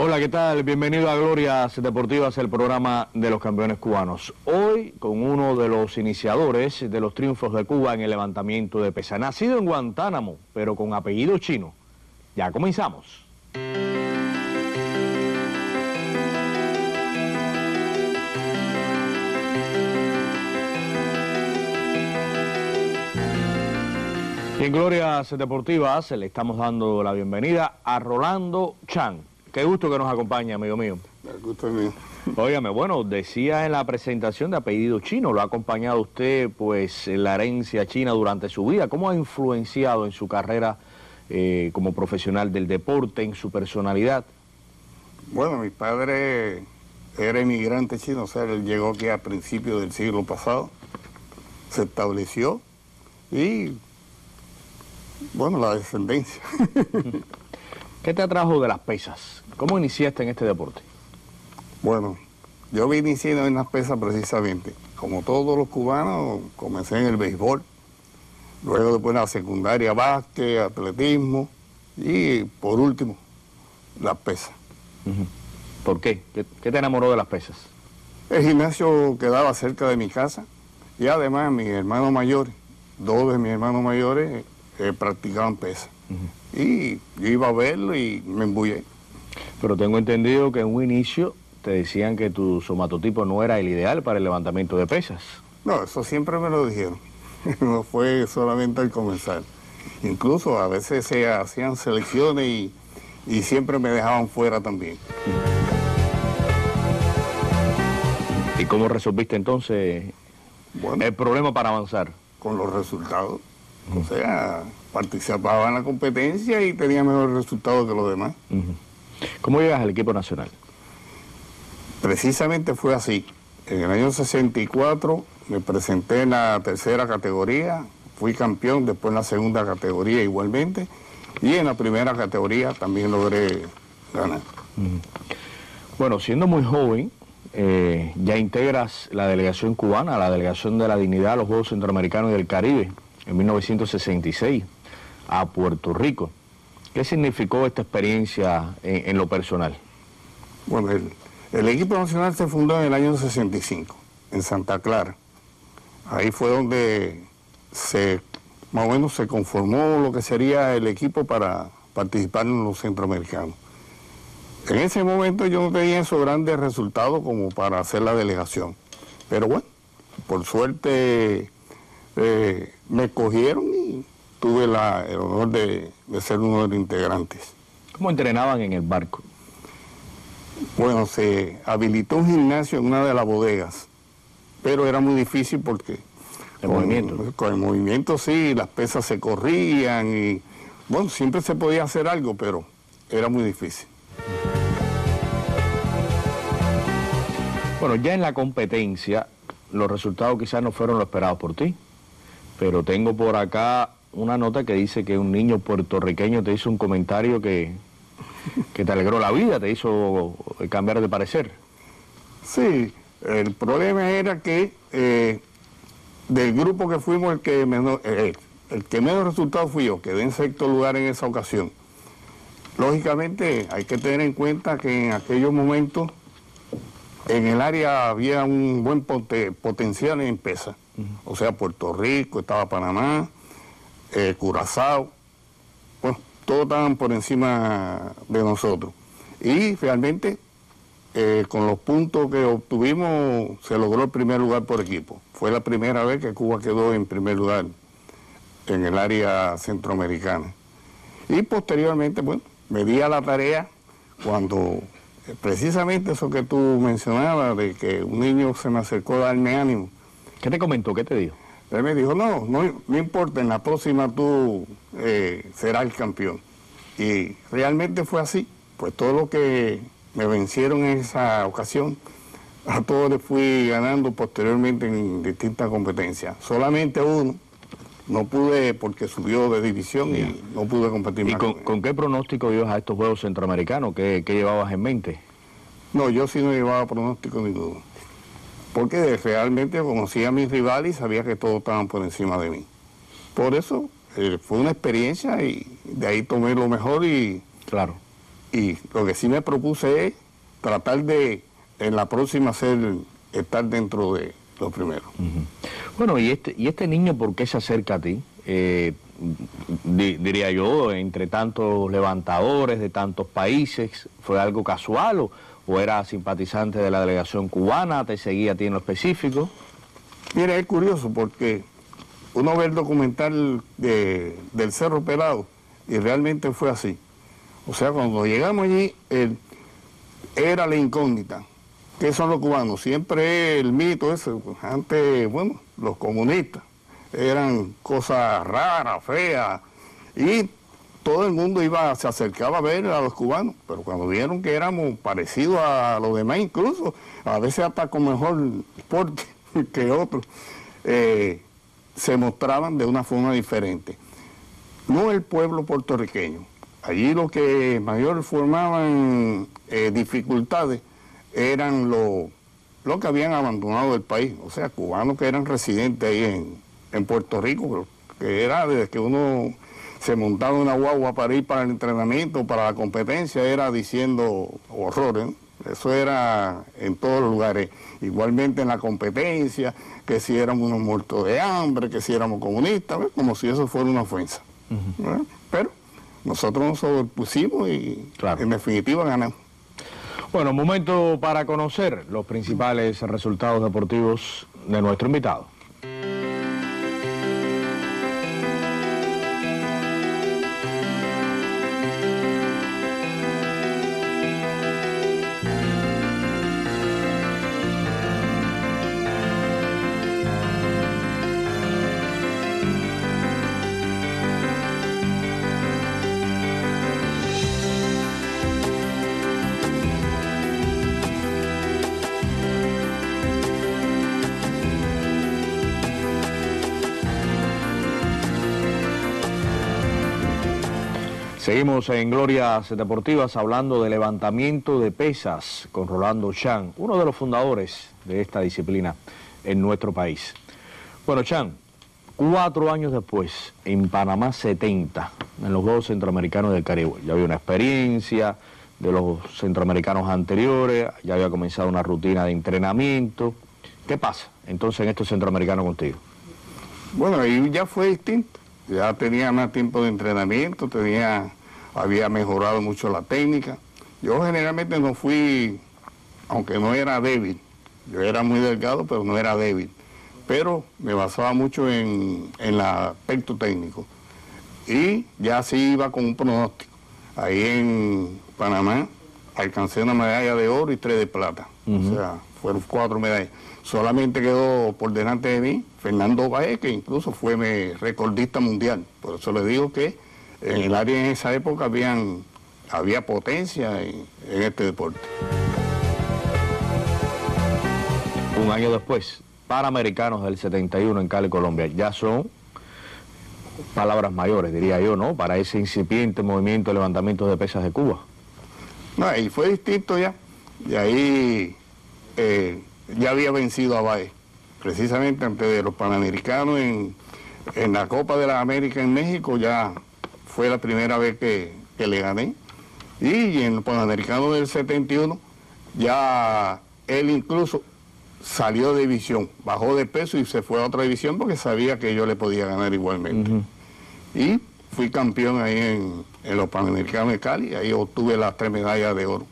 Hola, ¿qué tal? Bienvenido a Glorias Deportivas, el programa de los campeones cubanos. Hoy con uno de los iniciadores de los triunfos de Cuba en el levantamiento de pesa. Nacido en Guantánamo, pero con apellido chino. Ya comenzamos. En Glorias Deportivas le estamos dando la bienvenida a Rolando Chan. Qué gusto que nos acompañe, amigo mío. El gusto es mío. Óigame, bueno, decía en la presentación de apellido chino, lo ha acompañado usted pues en la herencia china durante su vida. ¿Cómo ha influenciado en su carrera eh, como profesional del deporte, en su personalidad? Bueno, mi padre era inmigrante chino, o sea, él llegó aquí a principios del siglo pasado, se estableció y, bueno, la descendencia. ¿Qué te atrajo de las pesas? ¿Cómo iniciaste en este deporte? Bueno, yo vine iniciando en las pesas precisamente. Como todos los cubanos, comencé en el béisbol. Luego después en la secundaria, básquet, atletismo. Y por último, las pesas. ¿Por qué? qué? ¿Qué te enamoró de las pesas? El gimnasio quedaba cerca de mi casa. Y además mis hermanos mayores, dos de mis hermanos mayores, eh, practicaban pesas. Y yo iba a verlo y me embullé. Pero tengo entendido que en un inicio te decían que tu somatotipo no era el ideal para el levantamiento de pesas. No, eso siempre me lo dijeron. no fue solamente al comenzar. Incluso a veces se hacían selecciones y, y siempre me dejaban fuera también. ¿Y cómo resolviste entonces Bueno, el problema para avanzar? con los resultados. O sea, participaba en la competencia y tenía mejores resultados que los demás. ¿Cómo llegas al equipo nacional? Precisamente fue así. En el año 64 me presenté en la tercera categoría, fui campeón, después en la segunda categoría igualmente, y en la primera categoría también logré ganar. Bueno, siendo muy joven, eh, ya integras la delegación cubana, la delegación de la dignidad a los Juegos Centroamericanos y del Caribe en 1966 a Puerto Rico. ¿Qué significó esta experiencia en, lo personal? Bueno, el, el equipo nacional se fundó en el año 65, en Santa Clara. Ahí fue donde se, más o menos se conformó lo que sería el equipo para participar en los centroamericanos. En ese momento yo no tenía esos grandes resultados como para hacer la delegación. Pero bueno, por suerte eh, me cogieron y tuve la- el honor de, de ser uno de los integrantes. ¿Cómo entrenaban en el barco? Bueno, se habilitó un gimnasio en una de las bodegas, pero era muy difícil porque... El movimiento. Con el movimiento sí, las pesas se corrían y... Bueno, siempre se podía hacer algo, pero era muy difícil. Bueno, ya en la competencia los resultados quizás no fueron los esperados por ti, pero tengo por acá una nota que dice que un niño puertorriqueño te hizo un comentario que, que te alegró la vida, te hizo cambiar de parecer. Sí, el problema era que eh, del grupo que fuimos, el que menos, eh, el que menos resultados fui yo, quedé en sexto lugar en esa ocasión. Lógicamente hay que tener en cuenta que en aquellos momentos en el área había un buen pote- potencial en pesa. O sea, Puerto Rico, estaba Panamá, eh, Curazao, bueno, todos estaban por encima de nosotros. Y realmente eh, con los puntos que obtuvimos se logró el primer lugar por equipo. Fue la primera vez que Cuba quedó en primer lugar en el área centroamericana. Y posteriormente, bueno, me di a la tarea cuando eh, precisamente eso que tú mencionabas, de que un niño se me acercó a darme ánimo. ¿Qué te comentó? ¿Qué te dijo? Él me dijo, no, no, no importa, en la próxima tú eh, serás el campeón. Y realmente fue así. Pues todo lo que me vencieron en esa ocasión, a todos les fui ganando posteriormente en distintas competencias. Solamente uno no pude porque subió de división y no pude competir ¿Y más. con él. con qué pronóstico ibas a estos Juegos Centroamericanos? ¿Qué, qué llevabas en mente? No, yo sí no llevaba pronóstico ninguno. Porque realmente conocía a mis rivales y sabía que todos estaban por encima de mí. Por eso eh, fue una experiencia y de ahí tomé lo mejor y Claro. y lo que sí me propuse es tratar de en la próxima ser estar dentro de los primeros. Bueno, ¿y este, ¿y este niño por qué se acerca a ti? Eh, diría yo, entre tantos levantadores de tantos países, ¿fue algo casual o, o, era simpatizante de la delegación cubana? ¿Te seguía a ti en lo específico? Mira, es curioso porque uno ve el documental de, del Cerro Pelado y realmente fue así. O sea, cuando llegamos allí, era la incógnita. ¿Qué son los cubanos? Siempre el mito ese. Antes, bueno, los comunistas eran cosas raras, feas, y todo el mundo iba, se acercaba a ver a los cubanos, pero cuando vieron que éramos parecidos a los demás, incluso a veces hasta con mejor porte que otros, eh, se mostraban de una forma diferente. No el pueblo puertorriqueño. Allí lo que mayor formaban eh, dificultades eran los lo que habían abandonado el país, o sea, cubanos que eran residentes ahí en, en Puerto Rico, que era desde que uno se montaba una guagua para ir para el entrenamiento, para la competencia, era diciendo horrores. Eso era en todos los lugares. Igualmente en la competencia, que si éramos unos muertos de hambre, que si éramos comunistas, como si eso fuera una ofensa. Pero nosotros nos sobrepusimos y en definitiva ganamos. Bueno, momento para conocer los principales resultados deportivos de nuestro invitado. Seguimos en Glorias Deportivas hablando de levantamiento de pesas con Rolando Chan, uno de los fundadores de esta disciplina en nuestro país. Bueno, Chan, cuatro años después, en Panamá 70, en los Juegos Centroamericanos del Caribe, ya había una experiencia de los centroamericanos anteriores, ya había comenzado una rutina de entrenamiento. ¿Qué pasa entonces en estos centroamericanos contigo? Bueno, ahí ya fue distinto. Ya tenía más tiempo de entrenamiento, tenía había mejorado mucho la técnica. Yo generalmente no fui, aunque no era débil, yo era muy delgado, pero no era débil. Pero me basaba mucho en, el aspecto técnico. Y ya sí iba con un pronóstico. Ahí en Panamá alcancé una medalla de oro y tres de plata. O sea, fueron cuatro medallas. Solamente quedó por delante de mí Fernando Baez, que incluso fue mi recordista mundial. Por eso le digo que en el área en esa época habían, había potencia en, este deporte. Un año después, Panamericanos del 71 en Cali, Colombia, ya son palabras mayores, diría yo, ¿no? Para ese incipiente movimiento de levantamiento de pesas de Cuba. No, y fue distinto ya. Y ahí eh, ya había vencido a Baez, precisamente antes de los Panamericanos en, en la Copa de la América en México ya fue la primera vez que, le gané. Y en el Panamericano del 71 ya él incluso salió de división, bajó de peso y se fue a otra división porque sabía que yo le podía ganar igualmente. Y fui campeón ahí en, los Panamericanos de Cali, ahí obtuve las tres medallas de oro.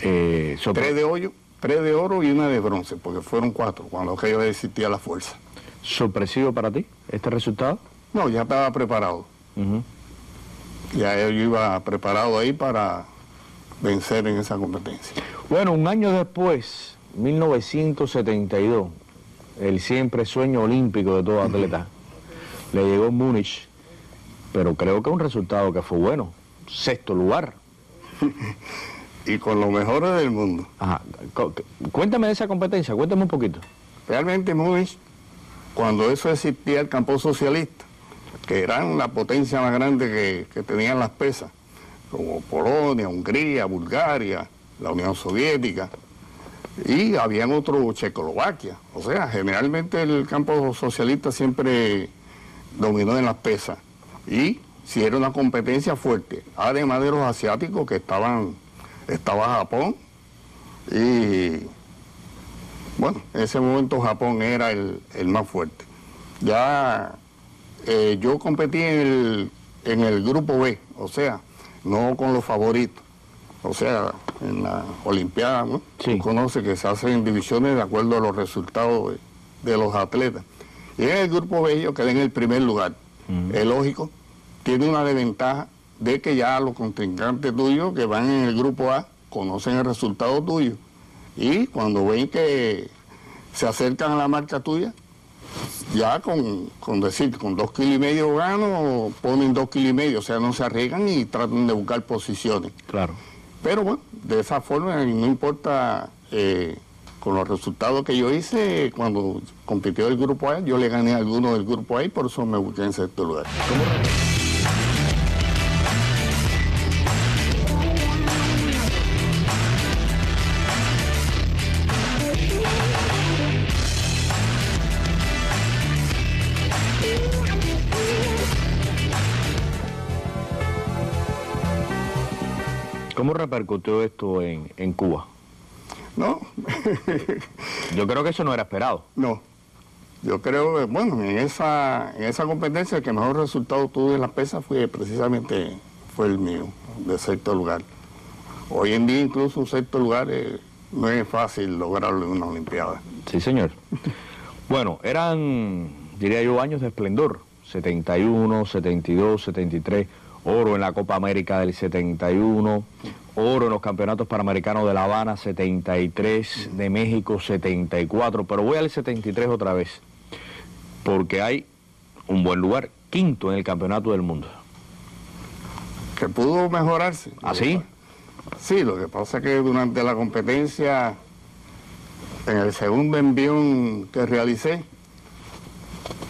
Eh, tres de hoyo, tres de oro y una de bronce, porque fueron cuatro cuando yo existía la fuerza. ¿Sorpresivo para ti este resultado? No, ya estaba preparado. Ya yo iba preparado ahí para vencer en esa competencia. Bueno, un año después, 1972, el siempre sueño olímpico de todo atleta, le llegó Múnich, pero creo que un resultado que fue bueno, sexto lugar. y con los mejores del mundo. Cuéntame de esa competencia, cuéntame un poquito. Realmente Múnich, cuando eso existía el campo socialista, que eran la potencia más grande que, tenían las pesas, como Polonia, Hungría, Bulgaria, la Unión Soviética, y habían otro Checoslovaquia. O sea, generalmente el campo socialista siempre dominó en las pesas y sí era una competencia fuerte. Además de los asiáticos que estaban, estaba Japón y bueno, en ese momento Japón era el, más fuerte. Ya eh, yo competí en el, en el grupo B, o sea, no con los favoritos. O sea, en la Olimpiada, ¿no? Sí. conoce que se hacen divisiones de acuerdo a los resultados de, los atletas. Y en el grupo B yo quedé en el primer lugar. Es lógico, tiene una desventaja de que ya los contrincantes tuyos que van en el grupo A conocen el resultado tuyo. Y cuando ven que se acercan a la marca tuya, ya con, con decir, con dos kilos y medio gano, ponen dos kilos y medio, o sea, no se arriesgan y tratan de buscar posiciones. Claro. Pero bueno, de esa forma no importa eh, con los resultados que yo hice cuando compitió el grupo A, yo le gané a alguno del grupo A y por eso me busqué en sexto lugar. ¿Cómo repercutió esto en, Cuba? No. Yo creo que eso no era esperado. No. Yo creo que, bueno, en esa, en esa competencia el que mejor resultado tuve en la pesa fue precisamente fue el mío, de sexto lugar. Hoy en día incluso un sexto lugar eh, no es fácil lograrlo en una Olimpiada. Sí, señor. bueno, eran, diría yo, años de esplendor. 71, 72, 73 oro en la Copa América del 71, oro en los campeonatos panamericanos de La Habana 73, de México 74, pero voy al 73 otra vez, porque hay un buen lugar, quinto en el campeonato del mundo. Que pudo mejorarse. ¿Ah, sí? Sí, lo que pasa es que durante la competencia, en el segundo envión que realicé,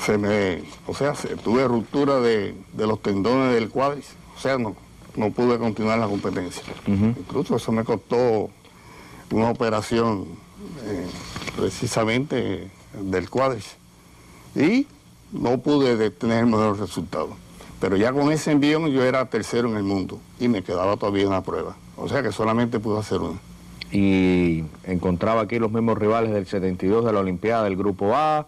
se me, o sea, tuve ruptura de, los tendones del cuádriceps, o sea, no, no pude continuar la competencia. Incluso eso me costó una operación eh, precisamente del cuádriceps y no pude tener mejor resultado. Pero ya con ese envío yo era tercero en el mundo y me quedaba todavía una prueba. O sea que solamente pude hacer una. Y encontraba aquí los mismos rivales del 72 de la Olimpiada del Grupo A,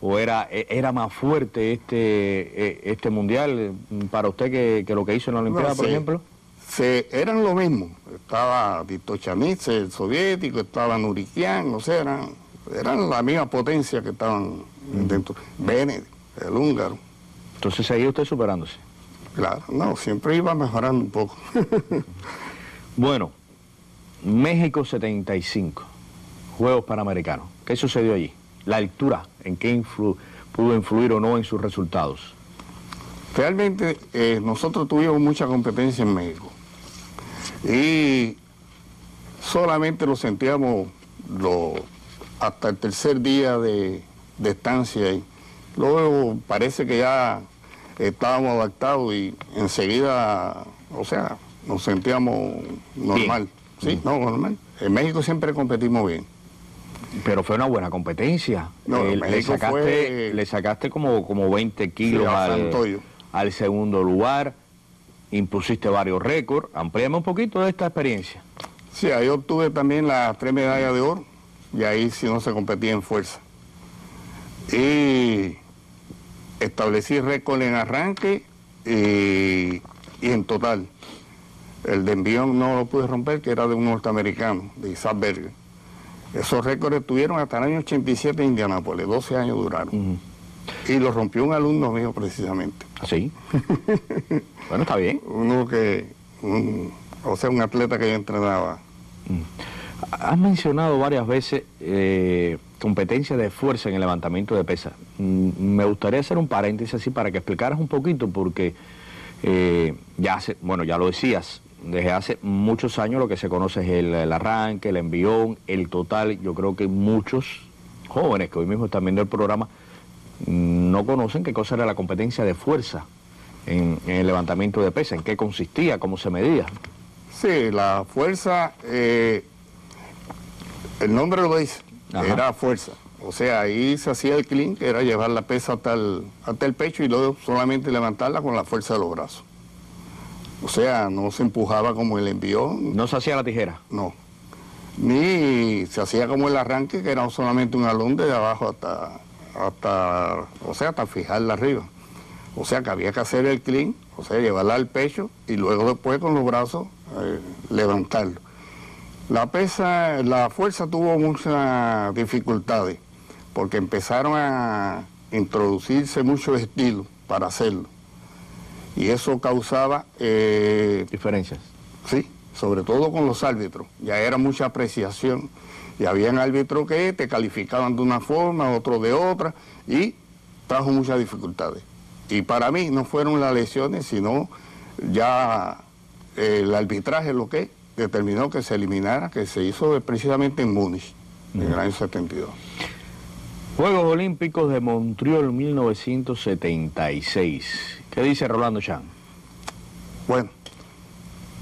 o era, e, era más fuerte este, e, este mundial para usted que, lo que hizo en la Olimpiada, por ejemplo? Se, eran lo mismo. Estaba Tito Chanitze, el soviético, estaba Nurikian, o sea, eran, eran la misma potencia que estaban dentro. Bennett, el húngaro. Entonces seguía usted superándose. Claro, no, siempre iba mejorando un poco. bueno, México 75, Juegos Panamericanos. ¿Qué sucedió allí? la altura, en qué pudo influir o no en sus resultados. Realmente eh, nosotros tuvimos mucha competencia en México y solamente lo sentíamos hasta el tercer día de, estancia ahí. Luego parece que ya estábamos adaptados y enseguida, o sea, nos sentíamos normal. Sí, no, normal. En México siempre competimos bien. Pero fue una buena competencia. Eh, le, sacaste, le sacaste como, como 20 kilos al, segundo lugar, impusiste varios récords. Amplíame un poquito de esta experiencia. Sí, ahí obtuve también las tres medallas de oro y ahí sí no se competía en fuerza. Y establecí récord en arranque y, en total. El de envión no lo pude romper, que era de un norteamericano, de Isaac Berger. Esos récords estuvieron hasta el año 87 en Indianápolis, 12 años duraron. Y lo rompió un alumno mío precisamente. ¿Ah, ¿Sí? bueno, está bien. Uno que, o sea, un atleta que yo entrenaba. Has mencionado varias veces eh, competencia de fuerza en el levantamiento de pesas. me gustaría hacer un paréntesis así para que explicaras un poquito, porque eh, ya hace, bueno, ya lo decías, desde hace muchos años lo que se conoce es el, arranque, el envión, el total. Yo creo que muchos jóvenes que hoy mismo están viendo el programa no conocen qué cosa era la competencia de fuerza en, el levantamiento de pesa, en qué consistía, cómo se medía. Sí, la fuerza, eh, el nombre lo dice, era fuerza. O sea, ahí se hacía el clean, que era llevar la pesa hasta el, hasta el pecho y luego solamente levantarla con la fuerza de los brazos. O sea, no se empujaba como el envión. No se hacía la tijera. No. Ni se hacía como el arranque, que era solamente un alón de abajo hasta, hasta, o sea, hasta fijarla arriba. O sea, que había que hacer el clean, o sea, llevarla al pecho y luego después con los brazos eh, levantarlo. La pesa, la fuerza tuvo muchas dificultades, porque empezaron a introducirse muchos estilos para hacerlo. Y eso causaba... Eh, Diferencias. Sí, sobre todo con los árbitros. Ya era mucha apreciación. Y habían árbitros que te calificaban de una forma, otro de otra, y trajo muchas dificultades. Y para mí no fueron las lesiones, sino ya el arbitraje lo que determinó que se eliminara, que se hizo precisamente en Múnich, en el año 72. Juegos Olímpicos de Montreal 1976. ¿Qué dice Rolando Chan? Bueno,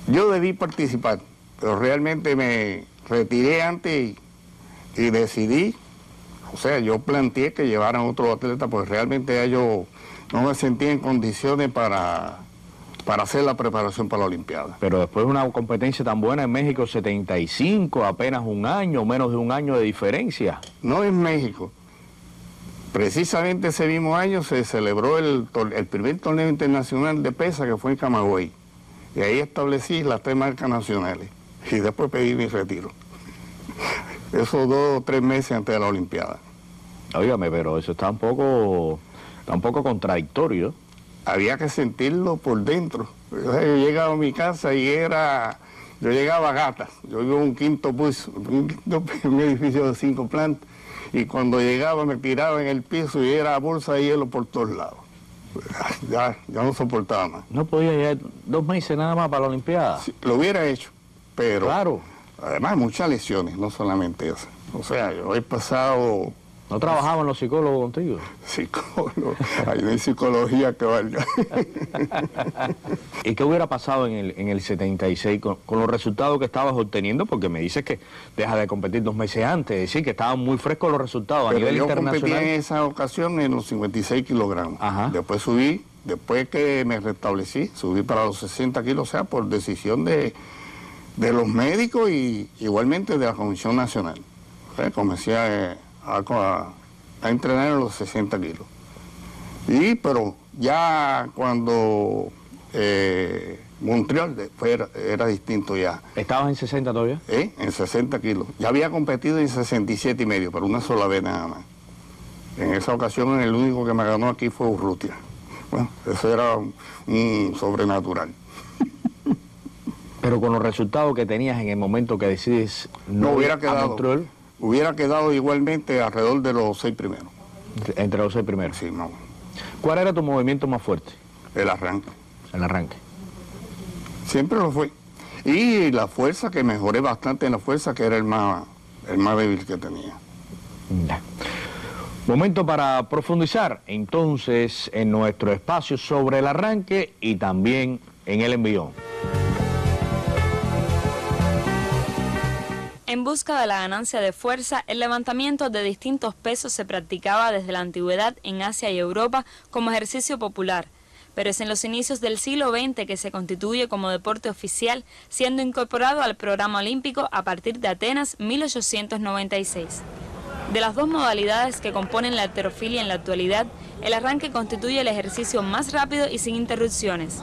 yo debí participar, pero realmente me retiré antes y, decidí, o sea, yo planteé que llevaran otro atleta, pues realmente yo no me sentía en condiciones para, para hacer la preparación para la Olimpiada. Pero después de una competencia tan buena en México 75, apenas un año, menos de un año de diferencia. No en México, Precisamente ese mismo año se celebró el, primer torneo internacional de pesa que fue en Camagüey. Y ahí establecí las tres marcas nacionales. Y después pedí mi retiro. Eso dos o tres meses antes de la Olimpiada. Óigame, pero eso está un poco, está un poco contradictorio. Había que sentirlo por dentro. Yo llegaba a mi casa y era... Yo llegaba a gatas. Yo vivo en un quinto piso, un edificio de cinco plantas y cuando llegaba me tiraba en el piso y era bolsa de hielo por todos lados. Ya, ya no soportaba más. ¿No podía llegar dos meses nada más para la Olimpiada? lo hubiera hecho, pero... Claro. Además, muchas lesiones, no solamente eso. O sea, yo he pasado ¿No trabajaban los psicólogos contigo? Psicólogos, hay una psicología que valga. ¿Y qué hubiera pasado en el, en el 76 con, los resultados que estabas obteniendo? Porque me dices que deja de competir dos meses antes, es decir, que estaban muy frescos los resultados a nivel yo competí en esa ocasión en los 56 kilogramos. Después subí, después que me restablecí, subí para los 60 kilos, o sea, por decisión de, de los médicos y igualmente de la Comisión Nacional. comencé a a, entrenar en los 60 kilos. Y, pero ya cuando eh, Montreal era, distinto ya. ¿Estabas en 60 todavía? ¿Eh? En 60 kilos. Ya había competido en 67 y medio, pero una sola vez nada más. En esa ocasión el único que me ganó aquí fue Urrutia. Bueno, eso era un, sobrenatural. Pero con los resultados que tenías en el momento que decides no, hubiera quedado, hubiera quedado igualmente alrededor de los seis primeros. Entre los seis primeros. Sí, no. ¿Cuál era tu movimiento más fuerte? El arranque. El arranque. Siempre lo fue. Y la fuerza, que mejoré bastante en la fuerza, que era el más, el más débil que tenía. Momento para profundizar entonces en nuestro espacio sobre el arranque y también en el envión. En busca de la ganancia de fuerza, el levantamiento de distintos pesos se practicaba desde la antigüedad en Asia y Europa como ejercicio popular, pero es en los inicios del siglo XX que se constituye como deporte oficial, siendo incorporado al programa olímpico a partir de Atenas 1896. De las dos modalidades que componen la alterofilia en la actualidad, el arranque constituye el ejercicio más rápido y sin interrupciones.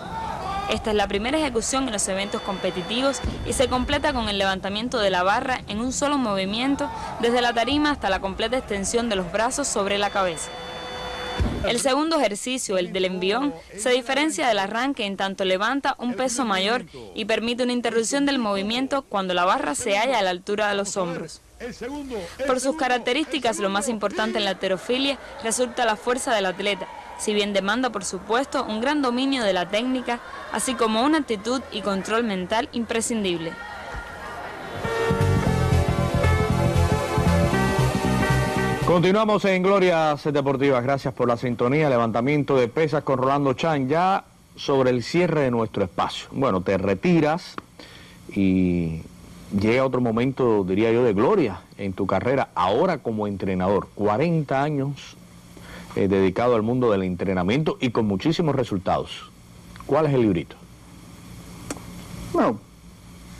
Esta es la primera ejecución en los eventos competitivos y se completa con el levantamiento de la barra en un solo movimiento desde la tarima hasta la completa extensión de los brazos sobre la cabeza. El segundo ejercicio, el del envión, se diferencia del arranque en tanto levanta un peso mayor y permite una interrupción del movimiento cuando la barra se halla a la altura de los hombros. Por sus características, lo más importante en la heterofilia resulta la fuerza del atleta, si bien demanda por supuesto un gran dominio de la técnica, así como una actitud y control mental imprescindible. Continuamos en Glorias Deportivas, gracias por la sintonía, levantamiento de pesas con Rolando Chan, ya sobre el cierre de nuestro espacio. Bueno, te retiras y llega otro momento, diría yo, de gloria en tu carrera, ahora como entrenador, 40 años eh, dedicado al mundo del entrenamiento y con muchísimos resultados. ¿Cuál es el librito? Bueno,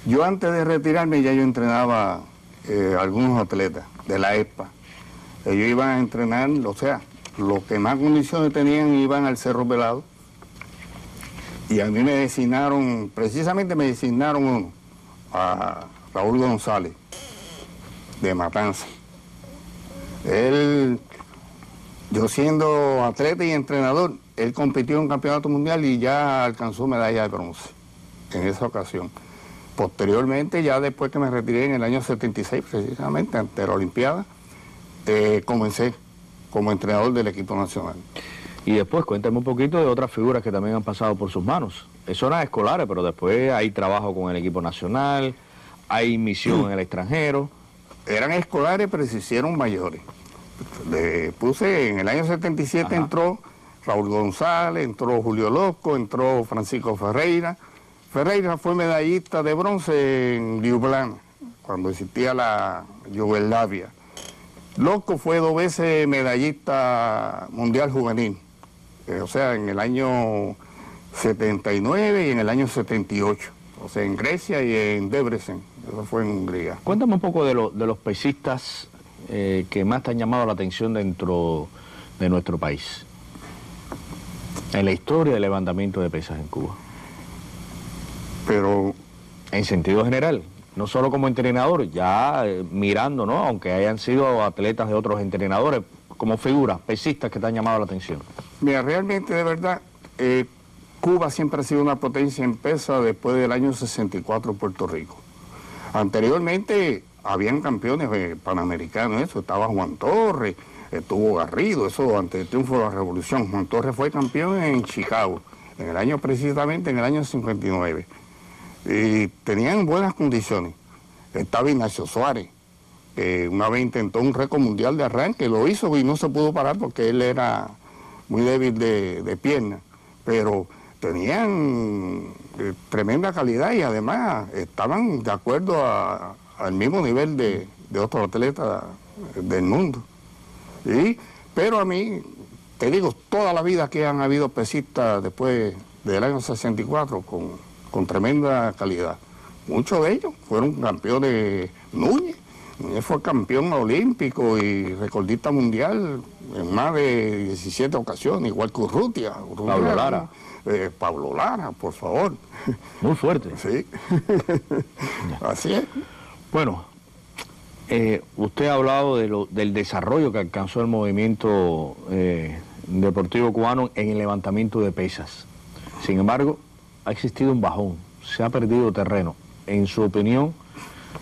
yo antes de retirarme ya yo entrenaba eh, algunos atletas de la ESPA. Ellos iban a entrenar, o sea, los que más condiciones tenían iban al Cerro Velado. Y a mí me designaron, precisamente me designaron uno, a Raúl González, de Matanza. Él, yo siendo atleta y entrenador, él compitió en un campeonato mundial y ya alcanzó medalla de bronce en esa ocasión. Posteriormente, ya después que me retiré en el año 76, precisamente, ante la Olimpiada, eh, comencé como entrenador del equipo nacional. Y después cuéntame un poquito de otras figuras que también han pasado por sus manos. Son las escolares, pero después hay trabajo con el equipo nacional, hay misión en el extranjero. Eran escolares, pero se hicieron mayores. Le puse, en el año 77 entró Raúl González, entró Julio Loco, entró Francisco Ferreira. Ferreira fue medallista de bronce en Ljubljana, cuando existía la Yugoslavia. Loco fue dos veces medallista mundial juvenil, eh, o sea, en el año 79 y en el año 78, o sea, en Grecia y en Debrecen, eso fue en Hungría. Cuéntame un poco de, de los pesistas eh, que más te han llamado la atención dentro de nuestro país, en la historia del levantamiento de pesas en Cuba. Pero... En sentido general, no solo como entrenador, ya eh, mirando, ¿no? Aunque hayan sido atletas de otros entrenadores, como figuras, pesistas que te han llamado la atención. Mira, realmente, de verdad, eh, Cuba siempre ha sido una potencia en pesa después del año 64 Puerto Rico. Anteriormente habían campeones eh, panamericanos, eso, estaba Juan Torres, estuvo Garrido, eso antes del triunfo de la revolución. Juan Torres fue campeón en Chicago, en el año precisamente en el año 59 y tenían buenas condiciones. Estaba Ignacio Suárez, que una vez intentó un récord mundial de arranque, lo hizo y no se pudo parar porque él era muy débil de, de pierna, pero tenían eh, tremenda calidad y además estaban de acuerdo al mismo nivel de, otros atletas del mundo. Y, pero a mí, te digo, toda la vida que han habido pesistas después del año 64 con con tremenda calidad. Muchos de ellos fueron campeones Núñez. Núñez fue campeón olímpico y recordista mundial en más de 17 ocasiones, igual que Urrutia. Pablo Lara. Eh, Pablo Lara, por favor. Muy fuerte. Sí. Así es. Bueno, eh, usted ha hablado de del desarrollo que alcanzó el movimiento eh, deportivo cubano en el levantamiento de pesas. Sin embargo, ha existido un bajón, se ha perdido terreno. En su opinión,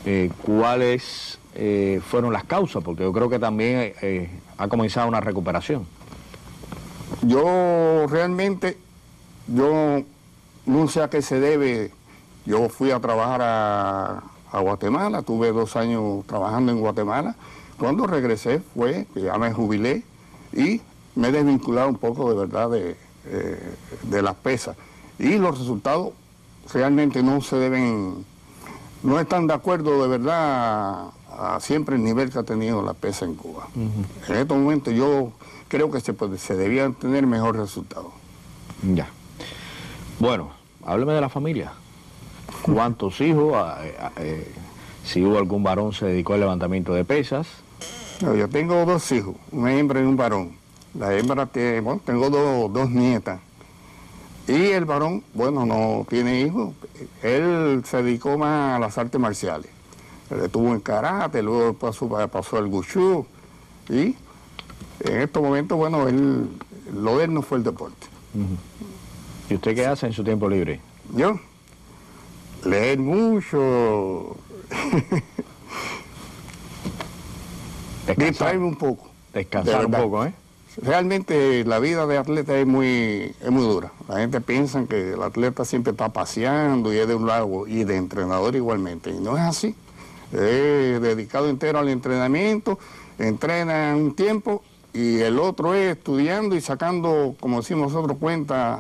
eh, ¿cuáles eh, fueron las causas? Porque yo creo que también ha comenzado una recuperación. Yo realmente, yo no sé a qué se debe. Yo fui a trabajar a, Guatemala, tuve dos años trabajando en Guatemala. Cuando regresé fue que ya me jubilé y me he desvinculado un poco de verdad de, de las pesas y los resultados realmente no se deben, no están de acuerdo de verdad a, siempre el nivel que ha tenido la pesa en Cuba. En estos momentos yo creo que se, se debían tener mejor resultado. Ya. Bueno, hábleme de la familia. ¿Cuántos hijos? Eh, si hubo algún varón se dedicó al levantamiento de pesas. yo tengo dos hijos, una hembra y un varón. La hembra tiene, bueno, tengo dos nietas. Y el varón, bueno, no tiene hijos. Él se dedicó más a las artes marciales. Él estuvo en karate, luego pasó, pasó al gushu. Y en estos momentos, bueno, él, lo de él no fue el deporte. ¿Y usted qué hace en su tiempo libre? Yo, leer mucho. Distraerme un poco. Descansar un poco, ¿eh? Realmente la vida de atleta es muy, es muy dura. La gente piensa que el atleta siempre está paseando y es de un lado y de entrenador igualmente. Y no es así. Es dedicado entero al entrenamiento, entrena un tiempo y el otro es estudiando y sacando, como decimos nosotros, cuenta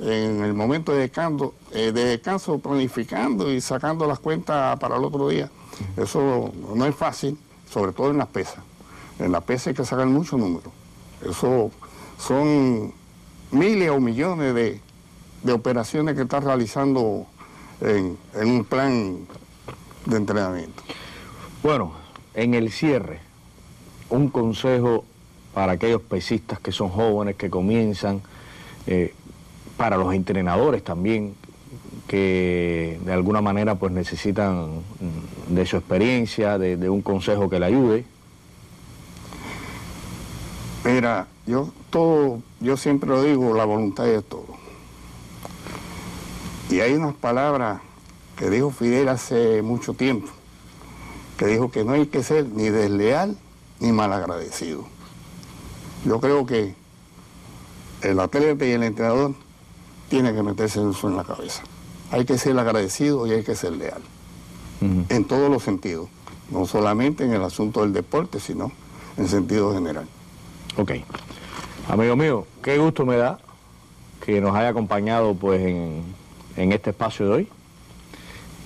en el momento de descanso, eh, de descanso planificando y sacando las cuentas para el otro día. Eso no es fácil, sobre todo en las pesas. En las pesas hay que sacar muchos números. Eso son miles o millones de, operaciones que está realizando en, en un plan de entrenamiento. Bueno, en el cierre, un consejo para aquellos pesistas que son jóvenes, que comienzan, eh, para los entrenadores también, que de alguna manera pues necesitan de su experiencia, de, un consejo que le ayude. Mira, yo todo, yo siempre lo digo, la voluntad es todo. Y hay unas palabras que dijo Fidel hace mucho tiempo, que dijo que no hay que ser ni desleal ni malagradecido. Yo creo que el atleta y el entrenador tienen que meterse eso en la cabeza. Hay que ser agradecido y hay que ser leal, en todos los sentidos, no solamente en el asunto del deporte, sino en sentido general. Ok. Amigo mío, qué gusto me da que nos haya acompañado pues en, en este espacio de hoy.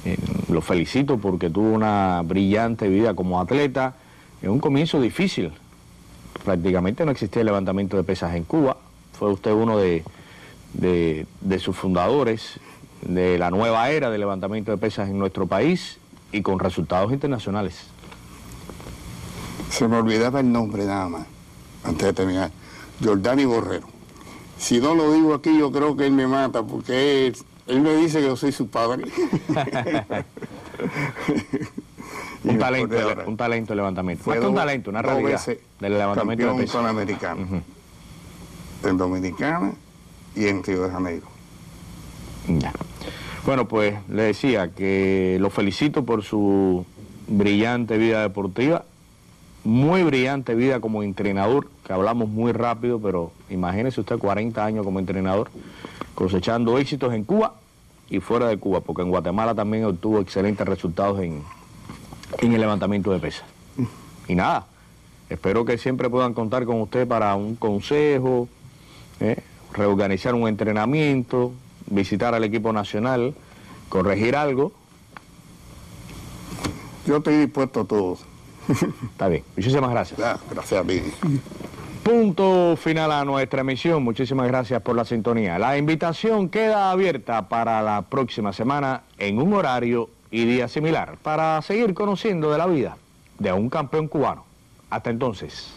Eh, lo felicito porque tuvo una brillante vida como atleta en un comienzo difícil. Prácticamente no existía el levantamiento de pesas en Cuba. Fue usted uno de, de- de sus fundadores de la nueva era del levantamiento de pesas en nuestro país y con resultados internacionales. Se me olvidaba el nombre nada más, antes de terminar. Jordani Borrero. Si no lo digo aquí, yo creo que él me mata, porque él, él me dice que yo soy su padre. Un talento, un talento de levantamiento. Fue Más que un talento, una realidad veces del levantamiento de pesas. panamericano, Ujú. en Dominicana y en Río de Janeiro. Ya. Bueno, pues le decía que lo felicito por su brillante vida deportiva, muy brillante vida como entrenador, que hablamos muy rápido, pero imagínese usted 40 años como entrenador, cosechando éxitos en Cuba y fuera de Cuba, porque en Guatemala también obtuvo excelentes resultados en, en el levantamiento de pesas. Y nada, espero que siempre puedan contar con usted para un consejo, ¿eh? Reorganizar un entrenamiento, visitar al equipo nacional, corregir algo. Yo estoy dispuesto a todo. Está bien, muchísimas gracias. Ya, gracias a mí. Punto final a nuestra emisión. Muchísimas gracias por la sintonía. La invitación queda abierta para la próxima semana en un horario y día similar para seguir conociendo de la vida de un campeón cubano. Hasta entonces.